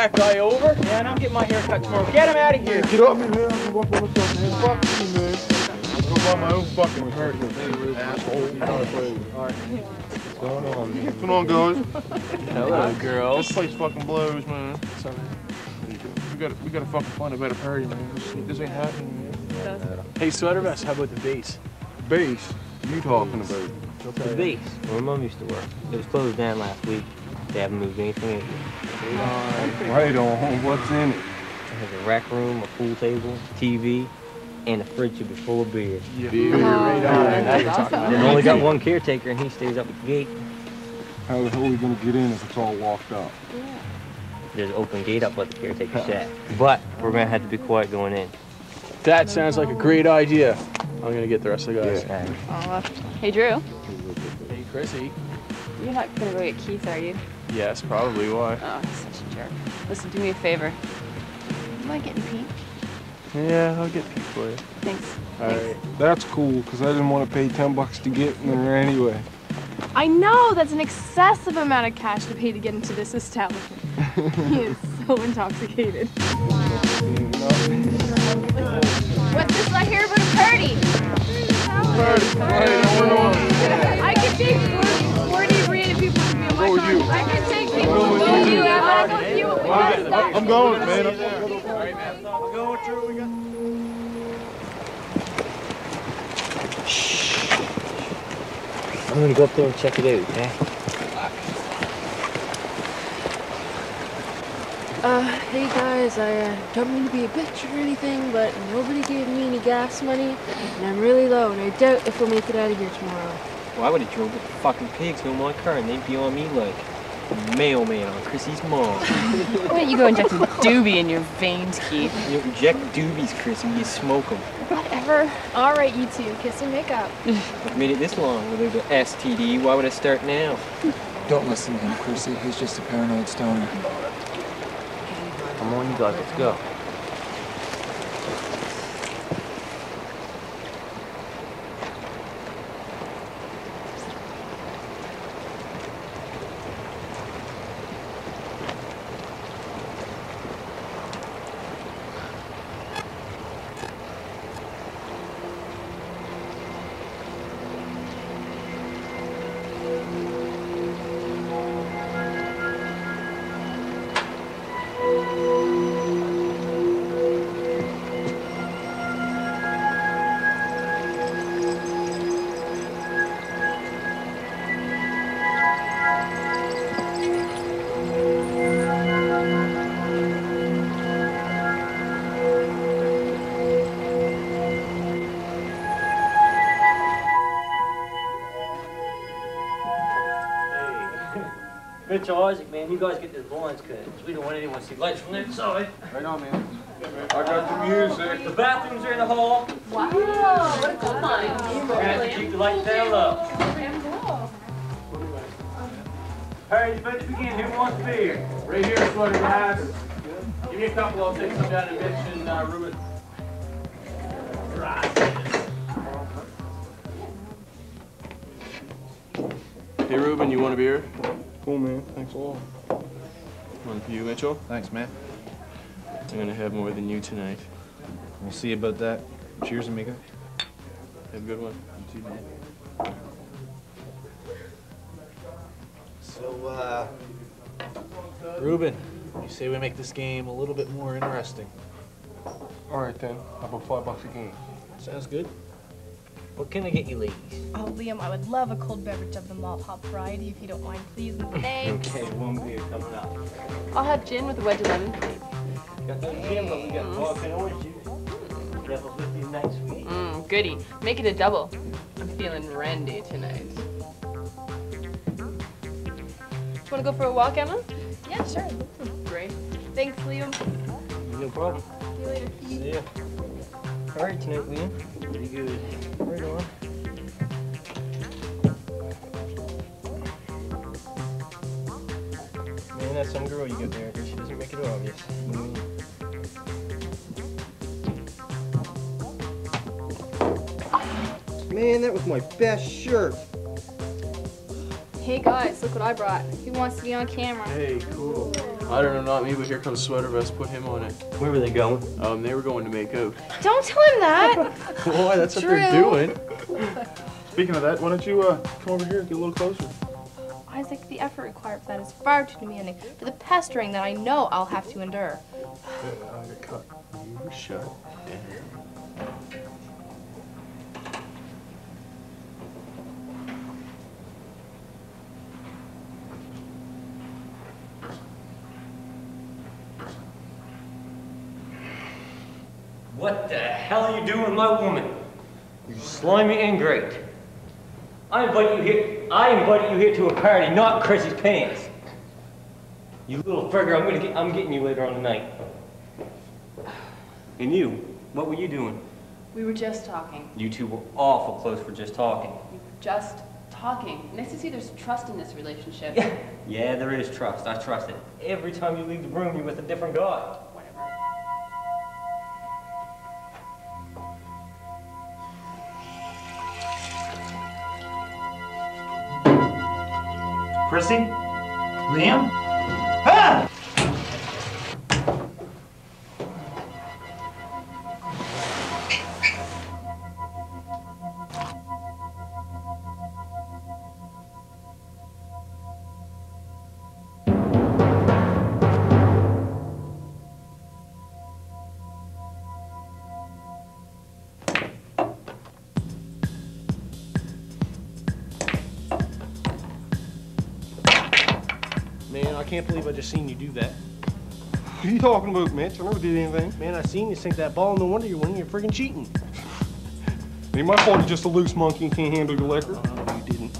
that guy over. Man, I'm getting my hair cut tomorrow. Get him out of here. Get off me, man. I'm going for myself, man. Fuck me, man. Go buy my own fucking rehearsal. Asshole. You What's going on, man? What's going on, guys? Hello, girls. This place fucking blows, man. We gotta, we gotta fucking find a better party, man. This, this ain't happening, man. Hey, sweater vest. How about the bass? Base. You talking about? The base, where my mom used to work. It was closed down last week. They haven't moved anything in here. Right on. What's in it? It has a rack room, a pool table, TV, and a fridge to be full of beer. Yeah. Beer. Right on. Now you're talking about They've only got one caretaker, and he stays up at the gate. How the hell are we gonna get in if it's all locked up? There's an open gate up at the caretaker's shack. But we're gonna have to be quiet going in. That sounds like a great idea. I'm gonna get the rest of the guys. Okay. Aw. Hey, Drew. Hey, Chrissy. You're not gonna go get Keith, are you? Yes, probably. Why? Oh, he's such a jerk. Listen, do me a favor. You mind getting Pete? Yeah, I'll get Pete for you. Thanks. All right. That's cool, because I didn't want to pay 10 bucks to get in there anyway. I know that's an excessive amount of cash to pay to get into this establishment. he is so intoxicated. What's this I hear about a party? Party! I can take can take people Go with with you. you. I want to go with you. Yes, I'm going, man. I'm I'm gonna go up there and check it out, okay? Uh, hey guys, I uh, don't mean to be a bitch or anything, but nobody gave me any gas money, and I'm really low, and I doubt if we'll make it out of here tomorrow. Well, I would have drove the fucking pigs in my car, and they'd be on me like mailman on Chrissy's mom. Why don't you go inject some doobie in your veins, Keith? you inject doobies, Chris, and you smoke them. Whatever. All right, you two, kiss and make up. I've made it this long without the STD. Why would I start now? Don't listen to him, Chrissy. He's just a paranoid stoner. Come on, you guys, let's go. Mitchell Isaac, man, you guys get the blinds cut. 'cause We don't want anyone to see lights from the inside. Right on, man. I got the music. The bathrooms are in the hall. Wow, what a cool We're gonna have to keep the lights down low. Alright, you better begin. Who wants beer? Right here, sweater glass. Give me a couple. I'll take some down to Mitch and uh, Ruben. Hey, Ruben, you want a beer? Cool, man. Thanks a lot. One for you, Mitchell. Thanks, man. I'm gonna have more than you tonight. We'll see about that. Cheers, amigo. Have a good one. You too, man. So, uh, Ruben, you say we make this game a little bit more interesting. All right, then. How about five bucks a game? Sounds good. What can I get you ladies? Oh, Liam, I would love a cold beverage of the malt hop variety if you don't mind, please. Thanks. Okay, one beer coming up. I'll have gin with a wedge of lemon. Got that gin, but we got mm. vodka and orange juice. Devil's with you next week. Mmm, goody. Make it a double. I'm feeling randy tonight. Want to go for a walk, Emma? Yeah, sure. Great. Thanks, Liam. No problem. See you later. See ya. All right, tonight, Liam. Pretty good. Right on. Man, that's some girl you got there, she doesn't make it obvious. man, that was my best shirt. Hey guys, look what I brought. Who wants to be on camera? Hey, cool. I don't know, not me, but here comes Sweater Vest. Put him on it. Where were they going? Um, they were going to make out. Don't tell him that. Boy, That's what they're doing. Speaking of that, why don't you uh, come over here and get a little closer? Isaac, the effort required for that is far too demanding for the pestering that I know I'll have to endure. I'll cut. You shut down. What the hell are you doing, my woman? You slimy ingrate. I invited you here. I invited you here to a party, not Chrissy's pants. You little figure, I'm gonna get. I'm getting you later on tonight. And you, what were you doing? We were just talking. You two were awful close for just talking. We were just talking. Nice to see there's trust in this relationship. Yeah, yeah, there is trust. I trust it. Every time you leave the room, you're with a different guy. Chrissy? Liam? Man, I can't believe I just seen you do that. What are you talking about, Mitch? I never did anything. Man, I seen you sink that ball. No wonder you're winning. You're friggin' cheating. Ain't my fault you're just a loose monkey and can't handle your liquor. Oh, no, you didn't.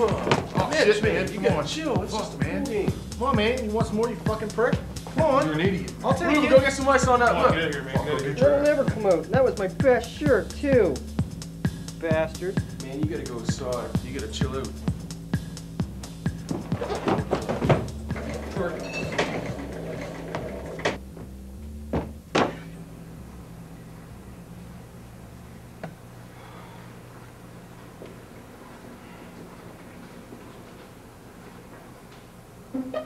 Oh, man, just man, you gotta chill. It's just a man. Come on, man. You want some more, you fucking prick? Come on. You're an idiot. I'll take Rube, it. go get some ice on that. Come on, Look. get out of here, man. Get out of here. That'll never come out. That was my best shirt, too. Bastard. Man, you gotta go inside. You gotta chill out. Gonna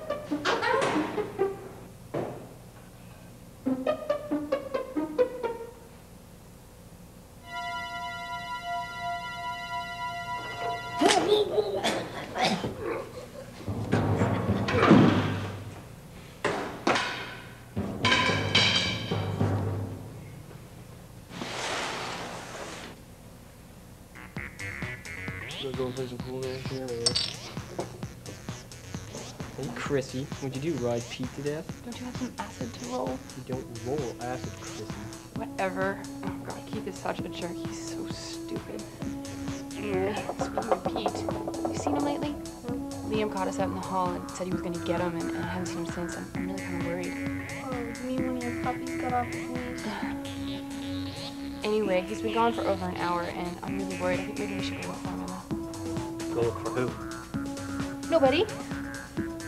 go Chrissy, would you do ride Pete to death? Don't you have some acid to roll? You don't roll acid, Chrissy. Whatever. Oh god, Keith is such a jerk. He's so stupid. Anyway, speaking of Pete, you seen him lately? Liam caught us out in the hall and said he was gonna get him, and, and I haven't seen him since. I'm, I'm really kind of worried. Oh, you mean when your puppies got off his knees? Anyway, he's been gone for over an hour, and I'm really worried. I think maybe we should go look for him. Go look for who? Nobody.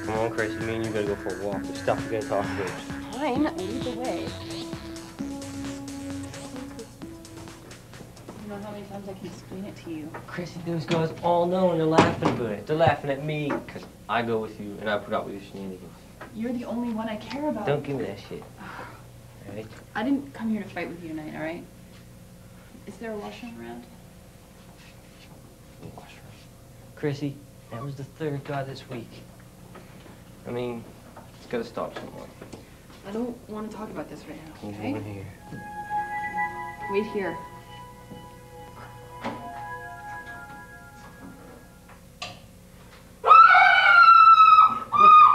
Come on, Chrissy. Me and you gotta go for a walk. There's stuff we're gonna talk about. Fine, lead the way. You know how many times I can explain it to you? Chrissy, those guys all know and they're laughing about it. They're laughing at me because I go with you and I put up with your shenanigans. You're the only one I care about. Don't give me that shit. Alright? I didn't come here to fight with you tonight, all right? Is there a washroom around? Washroom. Chrissy, that was the third guy this week. I mean, it's gotta stop somewhere. I don't want to talk about this right now, okay? one here. Wait here.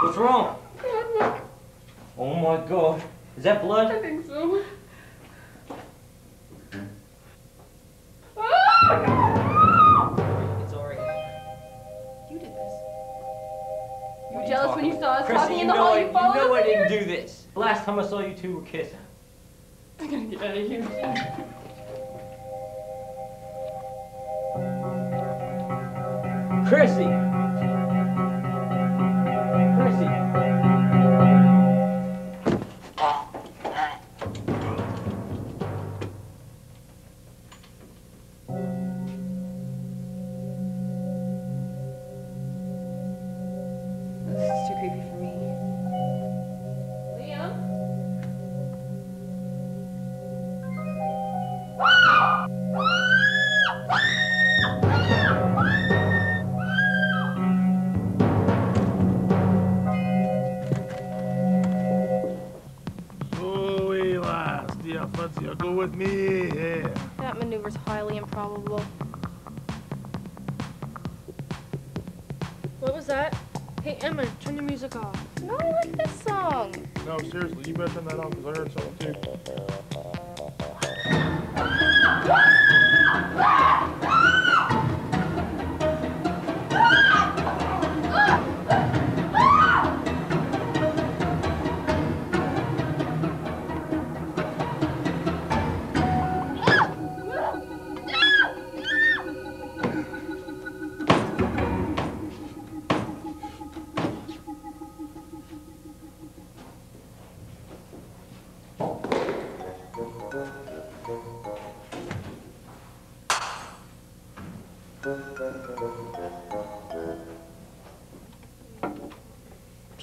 What's wrong? Oh my god. Is that blood? Were jealous when you saw us Chrissy, talking you in the know hall. I, You you followed know us I didn't do this. The last time I saw you two were kissing. I gotta get out of here. Chrissy! Chrissy! Still fancy you go with me? Yeah. That maneuver's highly improbable. What was that? Hey, Emma, turn the music off. No, I like this song. No, seriously, you better turn that off because I heard something too.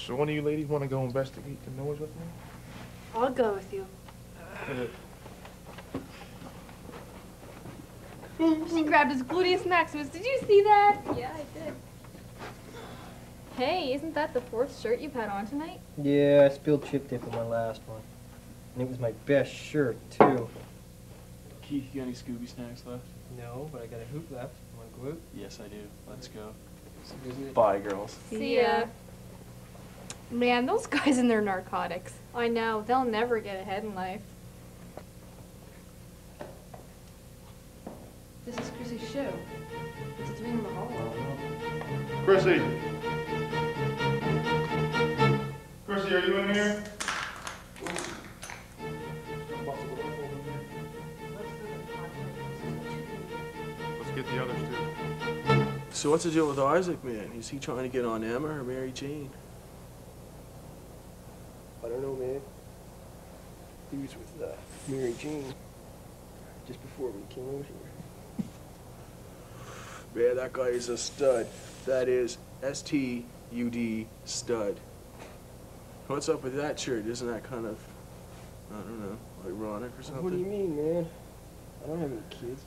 So one of you ladies want to go investigate the noise with me? I'll go with you. She grabbed his gluteus maximus. Did you see that? Yeah, I did. Hey, isn't that the fourth shirt you've had on tonight? Yeah, I spilled chip dip on my last one. And it was my best shirt, too. Keith, you got any Scooby snacks left? No, but I got a hoop left. Want to go out? Yes, I do. Let's go. Isn't it? Bye, girls. See ya. Man, those guys and their narcotics. I know, they'll never get ahead in life. This is Chrissy's show. What's it doing in the hall? Chrissy! Chrissy, are you in here? Let's get the others too. So what's the deal with Isaac, man? Is he trying to get on Emma or Mary Jane? I don't know, man. He was with uh, Mary Jane just before we came out here. Man, that guy is a stud. That is S-T-U-D, stud. What's up with that shirt? Isn't that kind of, I don't know, ironic or something? What do you mean, man? I don't have any kids.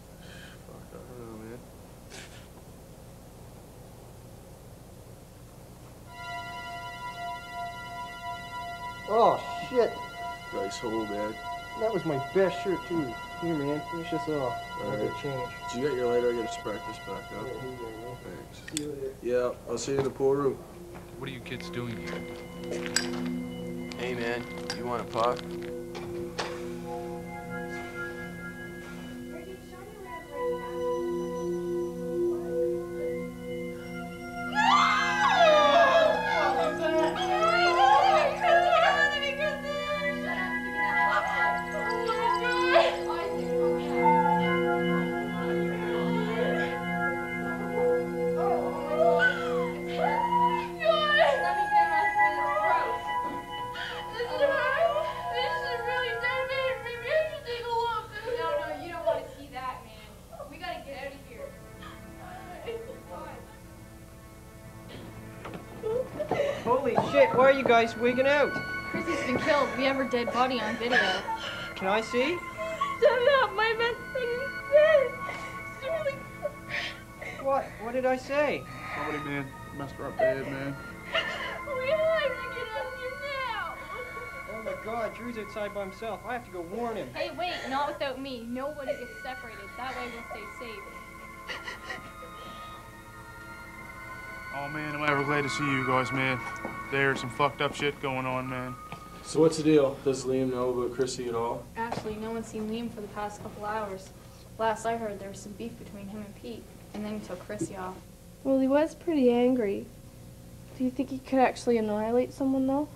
Nice hole, man. That was my best shirt, too. Here, man. Finish this off. Alright. change. Did you get your lighter? I gotta spark this back up. Yeah, here you go, man. Thanks. See you later. Yeah, I'll see you in the pool room. What are you kids doing here? Hey, man, you want a puff? Holy shit, why are you guys wigging out? Chrissy's been killed. We have her dead body on video. Can I see? Shut up, my best friend is dead. It's really What? What did I say? Somebody, man, messed her up bad, man. We have to get out of here now. Oh my god, Drew's outside by himself. I have to go warn him. Hey, wait, not without me. Nobody gets separated. That way we'll stay safe. Oh, man, I'm ever glad to see you guys, man. There's some fucked up shit going on, man. So what's the deal? Does Liam know about Chrissy at all? Actually, no one's seen Liam for the past couple hours. Last I heard, there was some beef between him and Pete, and then he took Chrissy off. Well, he was pretty angry. Do you think he could actually annihilate someone, though?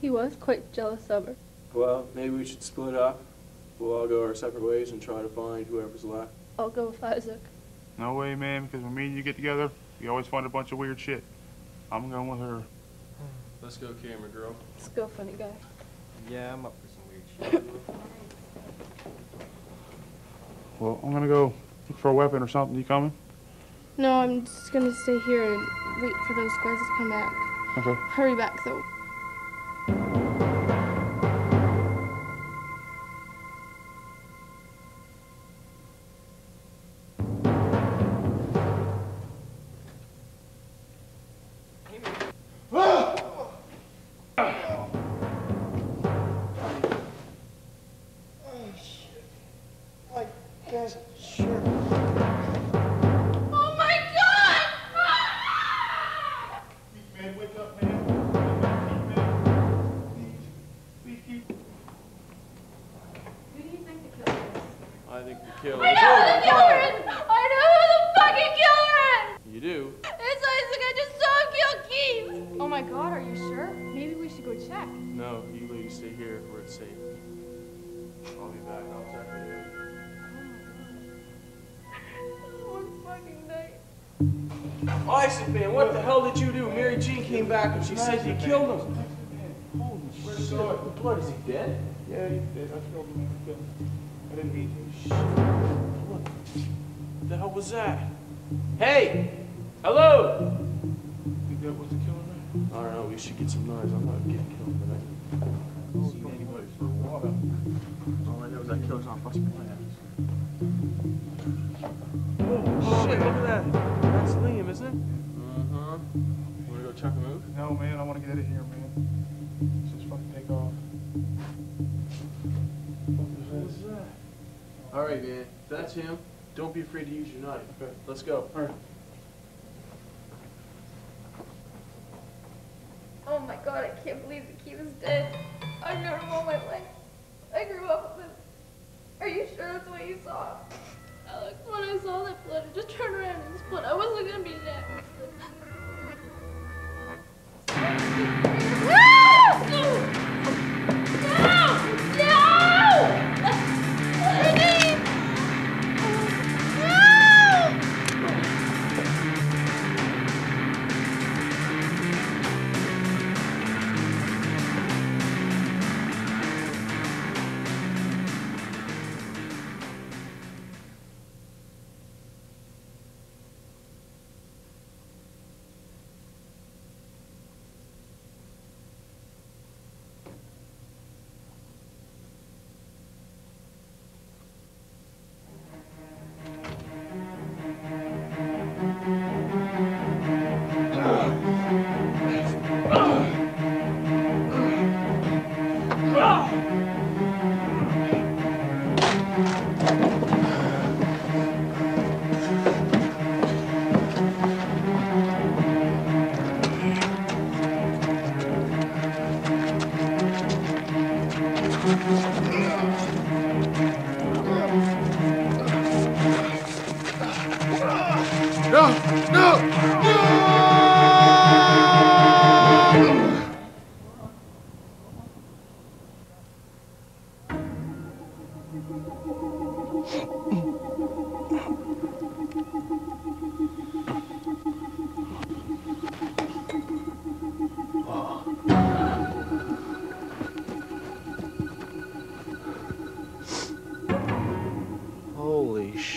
He was quite jealous of her. Well, maybe we should split up. We'll all go our separate ways and try to find whoever's left. I'll go with Isaac. No way, man, because when me and you get together, we always find a bunch of weird shit. I'm going with her. Let's go, camera girl. Let's go, funny guy. Yeah, I'm up for some weird shit. Well, I'm gonna go look for a weapon or something. You coming? No, I'm just gonna stay here and wait for those guys to come back. Okay. Hurry back though. Sure. Oh my god! Man, wake up, man. Please keep. Who do you think the killer is? I think the killer. I know who the killer is! I know who the fucking killer is! You do? It's Isaac, I just saw him kill Keith! Oh my god, are you sure? Maybe we should go check. No, you ladies stay here where it's safe. I'll be back. I'll check for you. Fucking night. Isaac, man, what the hell did you do? Mary Jean came back and she said you killed him. Holy shit. The blood, is he dead? Yeah, he's dead. I killed him. I killed him. I didn't mean to. What the hell was that? Hey! Hello! Think that was the killer, man? I don't know, we should get some knives. I'm not getting killed tonight. I was from the place for a while. All I know is that killer's on fucking Uh-huh. Wanna go check him out? No, man, I want to get out of here, man. Let's just fucking take off. What was that? All right, man. If that's him, don't be afraid to use your knife. Let's go. All right. Oh my god, I can't believe that Keith is dead. I've known him all my life. I grew up with him. Are you sure that's what you saw? Alex, when I saw that blood, I just turned around and split. I wasn't gonna be next. No! No!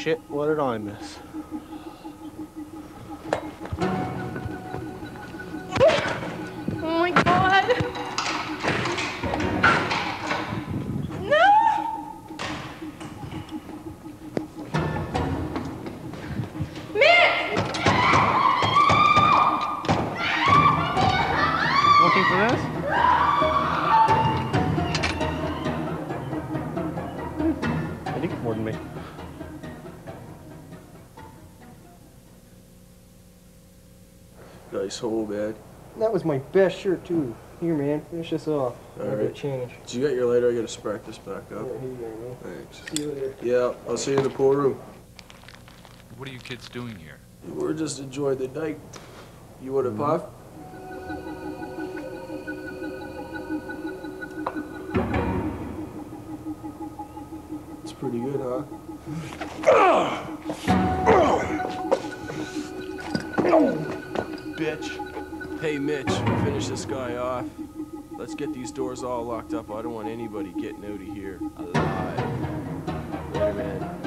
Shit, what did I miss? That was my best shirt, too. Here, man, finish this off. All I'll right. get change. Did you get your lighter? I gotta spark this back up. Yeah, here you go, man. Thanks. See you later. Yeah, I'll see you in the pool room. What are you kids doing here? We're just enjoying the night. You want a puff? It's pretty good, huh? Hey, Mitch, finish this guy off. Let's get these doors all locked up. I don't want anybody getting out of here alive. Later.